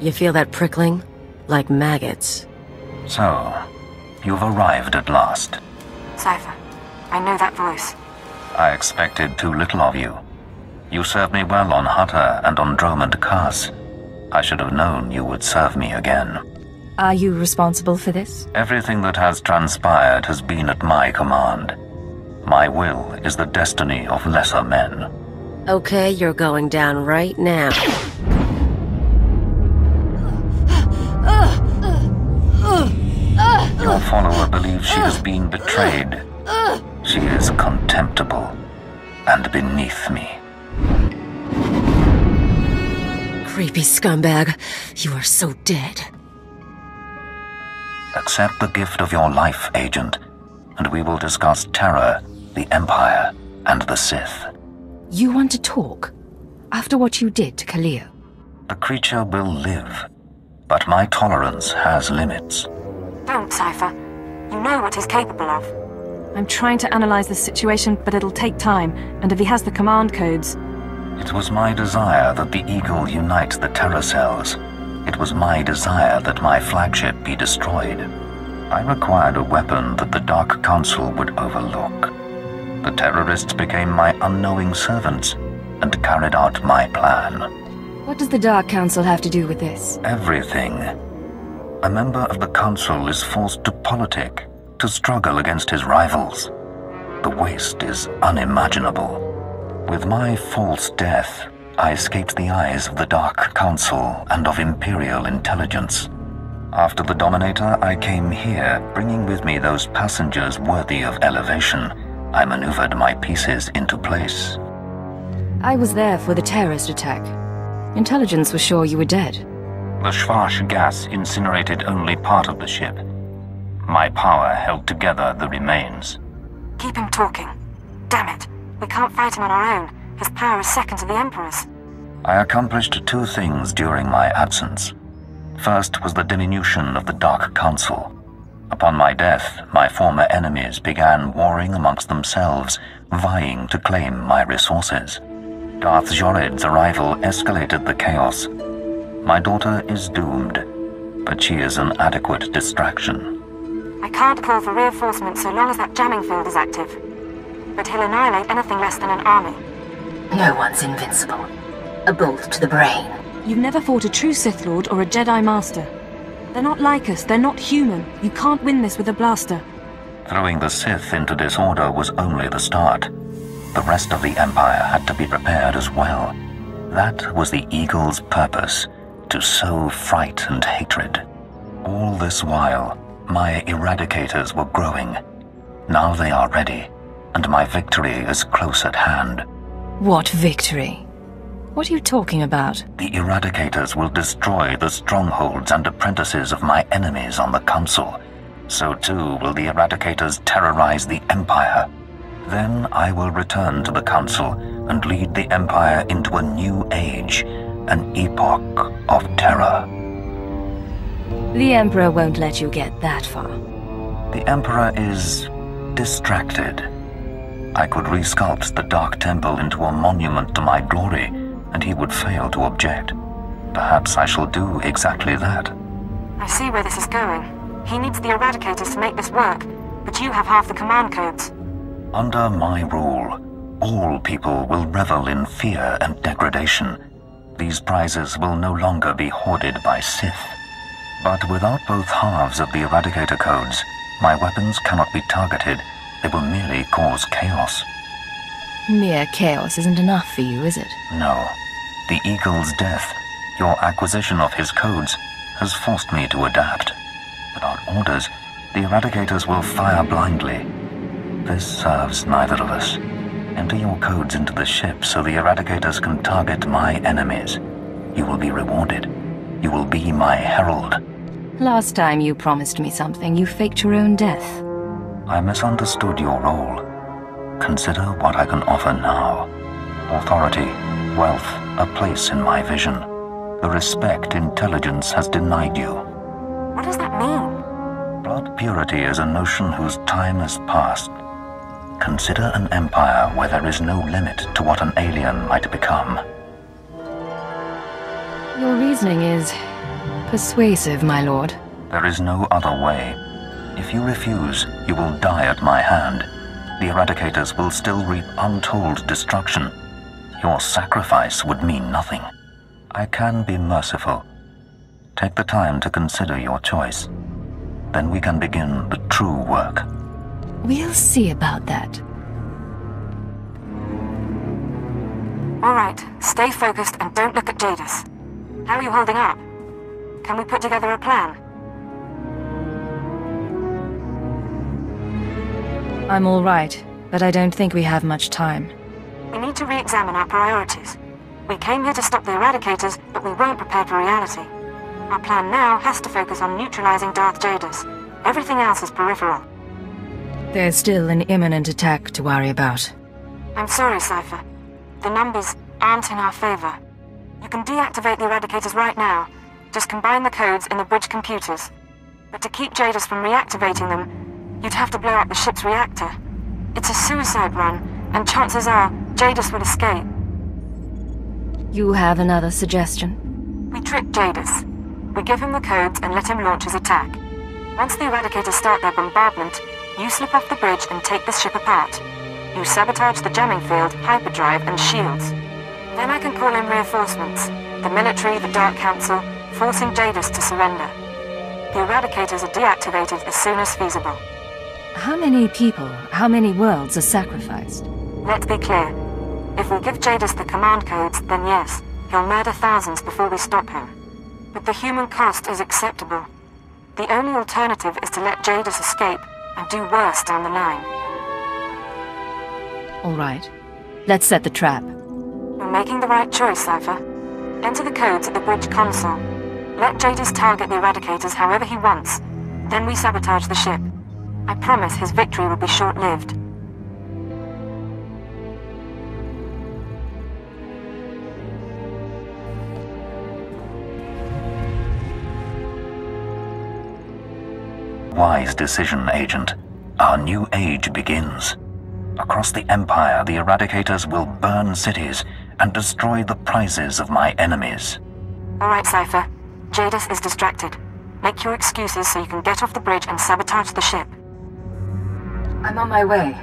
You feel that prickling? Like maggots. So, you've arrived at last. Cipher, I know that voice. I expected too little of you. You served me well on Hutta and on Dromund Kaas. I should have known you would serve me again. Are you responsible for this? Everything that has transpired has been at my command. My will is the destiny of lesser men. Okay, you're going down right now. Your uh, follower believes she has uh, been uh, betrayed. She is contemptible and beneath me. Creepy scumbag. You are so dead. Accept the gift of your life, Agent, and we will discuss terror, the Empire, and the Sith. You want to talk? After what you did to Kaliyo? The creature will live, but my tolerance has limits. Don't, Cipher. You know what he's capable of. I'm trying to analyze the situation, but it'll take time, and if he has the command codes... It was my desire that the Eagle unite the Terror cells. It was my desire that my flagship be destroyed. I required a weapon that the Dark Council would overlook. The terrorists became my unknowing servants and carried out my plan. What does the Dark Council have to do with this? Everything. A member of the Council is forced to politic, to struggle against his rivals. The waste is unimaginable. With my false death, I escaped the eyes of the Dark Council and of Imperial intelligence. After the Dominator, I came here, bringing with me those passengers worthy of elevation. I maneuvered my pieces into place. I was there for the terrorist attack. Intelligence was sure you were dead. The Schwarz gas incinerated only part of the ship. My power held together the remains. Keep him talking. Damn it. We can't fight him on our own. His power is second to the Emperor's. I accomplished two things during my absence. First was the diminution of the Dark Council. Upon my death, my former enemies began warring amongst themselves, vying to claim my resources. Darth Zhorrid's arrival escalated the chaos. My daughter is doomed, but she is an adequate distraction. I can't call for reinforcements so long as that jamming field is active. But he'll annihilate anything less than an army. No one's invincible. A bolt to the brain. You've never fought a true Sith Lord or a Jedi Master. They're not like us, they're not human. You can't win this with a blaster. Throwing the Sith into disorder was only the start. The rest of the Empire had to be prepared as well. That was the Eagle's purpose, to sow fright and hatred. All this while, my eradicators were growing. Now they are ready, and my victory is close at hand. What victory? What are you talking about? The eradicators will destroy the strongholds and apprentices of my enemies on the Council. So too will the eradicators terrorize the Empire. Then I will return to the Council and lead the Empire into a new age, an epoch of terror. The Emperor won't let you get that far. The Emperor is distracted. I could resculpt the Dark Temple into a monument to my glory, and he would fail to object. Perhaps I shall do exactly that. I see where this is going. He needs the Eradicators to make this work, but you have half the command codes. Under my rule, all people will revel in fear and degradation. These prizes will no longer be hoarded by Sith. But without both halves of the Eradicator codes, my weapons cannot be targeted. They will merely cause chaos. Mere chaos isn't enough for you, is it? No. The Eagle's death, your acquisition of his codes, has forced me to adapt. Without orders, the Eradicators will fire blindly. This serves neither of us. Enter your codes into the ship so the Eradicators can target my enemies. You will be rewarded. You will be my herald. Last time you promised me something, you faked your own death. I misunderstood your role. Consider what I can offer now. Authority, wealth, a place in my vision. The respect intelligence has denied you. What does that mean? Blood purity is a notion whose time has passed. Consider an empire where there is no limit to what an alien might become. Your reasoning is Persuasive, my lord. There is no other way. If you refuse, you will die at my hand. The Eradicators will still reap untold destruction. Your sacrifice would mean nothing. I can be merciful. Take the time to consider your choice. Then we can begin the true work. We'll see about that. All right, stay focused and don't look at Jadus. How are you holding up? Can we put together a plan? I'm all right, but I don't think we have much time. We need to re-examine our priorities. We came here to stop the Eradicators, but we weren't prepared for reality. Our plan now has to focus on neutralizing Darth Jadus. Everything else is peripheral. There's still an imminent attack to worry about. I'm sorry, Cipher. The numbers aren't in our favor. You can deactivate the Eradicators right now. Just combine the codes in the bridge computers. But to keep Jadus from reactivating them, you'd have to blow up the ship's reactor. It's a suicide run, and chances are Jadus will escape. You have another suggestion? We trick Jadus. We give him the codes and let him launch his attack. Once the Eradicators start their bombardment, you slip off the bridge and take the ship apart. You sabotage the jamming field, hyperdrive, and shields. Then I can call in reinforcements. The military, the Dark Council, forcing Jadus to surrender. The Eradicators are deactivated as soon as feasible. How many people, how many worlds are sacrificed? Let's be clear. If we give Jadus the command codes, then yes, he'll murder thousands before we stop him. But the human cost is acceptable. The only alternative is to let Jadus escape and do worse down the line. All right. Let's set the trap. You're making the right choice, Cipher. Enter the codes at the bridge console. Let Jadus target the Eradicators however he wants. Then we sabotage the ship. I promise his victory will be short-lived. Wise decision, Agent. Our new age begins. Across the Empire, the Eradicators will burn cities and destroy the prizes of my enemies. All right, Cipher. Jadus is distracted. Make your excuses so you can get off the bridge and sabotage the ship. I'm on my way.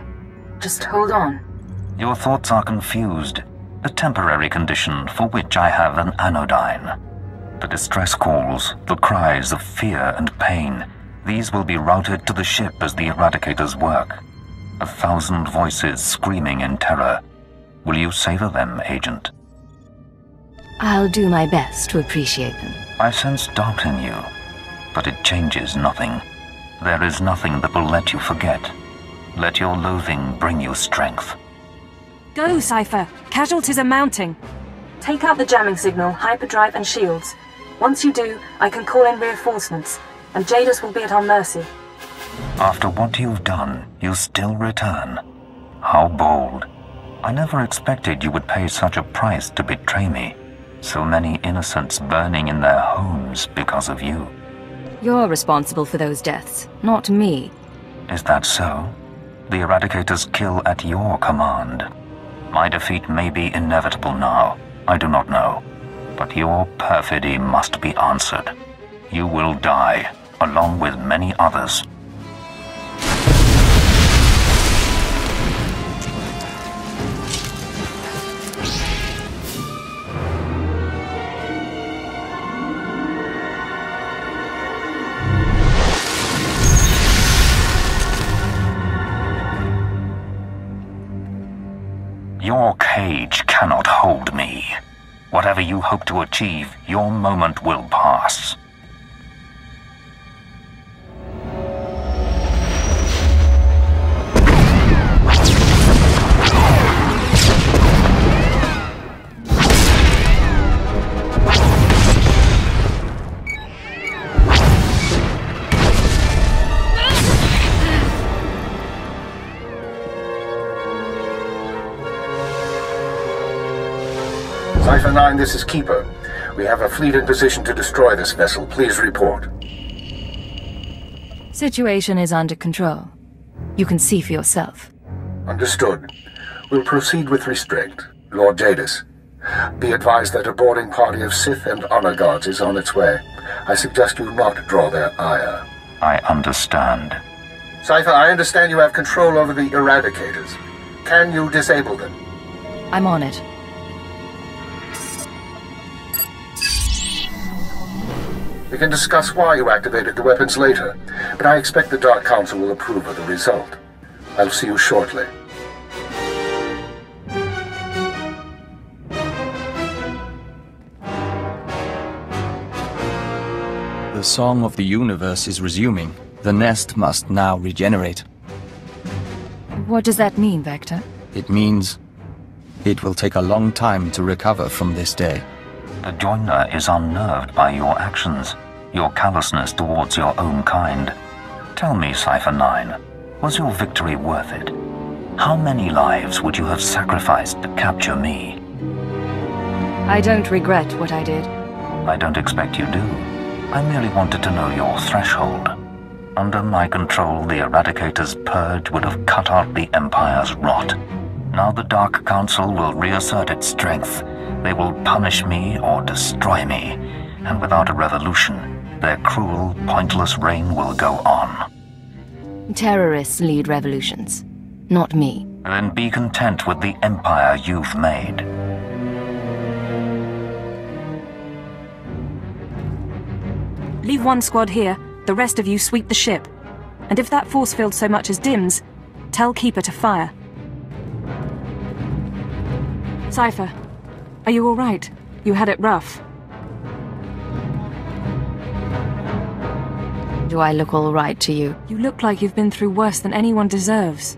Just hold on. Your thoughts are confused. A temporary condition for which I have an anodyne. The distress calls, the cries of fear and pain, these will be routed to the ship as the Eradicators work. A thousand voices screaming in terror. Will you savor them, Agent? I'll do my best to appreciate them. I sense doubt in you, but it changes nothing. There is nothing that will let you forget. Let your loathing bring you strength. Go, Cipher. Casualties are mounting. Take out the jamming signal, hyperdrive, and shields. Once you do, I can call in reinforcements, and Jadus will be at our mercy. After what you've done, you still return. How bold. I never expected you would pay such a price to betray me. So many innocents burning in their homes because of you. You're responsible for those deaths, not me. Is that so? The Eradicators kill at your command. My defeat may be inevitable now. I do not know. But your perfidy must be answered. You will die, along with many others. Your cage cannot hold me. Whatever you hope to achieve, your moment will pass. Cipher 9, this is Keeper. We have a fleet in position to destroy this vessel. Please report. Situation is under control. You can see for yourself. Understood. We'll proceed with restraint. Lord Jadus, Be advised that a boarding party of Sith and Honor Guards is on its way. I suggest you not draw their ire. I understand. Cipher, I understand you have control over the Eradicators. Can you disable them? I'm on it. We can discuss why you activated the weapons later, but I expect the Dark Council will approve of the result. I'll see you shortly. The song of the universe is resuming. The nest must now regenerate. What does that mean, Vector? It means it will take a long time to recover from this day. The Joiner is unnerved by your actions, your callousness towards your own kind. Tell me, Cipher 9, was your victory worth it? How many lives would you have sacrificed to capture me? I don't regret what I did. I don't expect you do. I merely wanted to know your threshold. Under my control, the Eradicator's purge would have cut out the Empire's rot. Now the Dark Council will reassert its strength. They will punish me or destroy me. And without a revolution, their cruel, pointless reign will go on. Terrorists lead revolutions, not me. Then be content with the empire you've made. Leave one squad here, the rest of you sweep the ship. And if that force field so much as dims, tell Keeper to fire. Cipher, are you alright? You had it rough. Do I look all right to you? You look like you've been through worse than anyone deserves.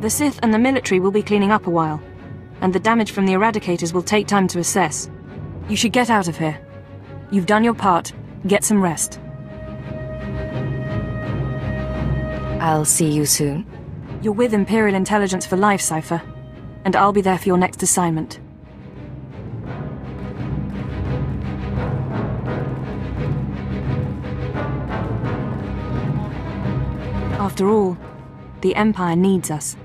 The Sith and the military will be cleaning up a while, and the damage from the Eradicators will take time to assess. You should get out of here. You've done your part. Get some rest. I'll see you soon. You're with Imperial Intelligence for life, Cipher. And I'll be there for your next assignment. After all, the Empire needs us.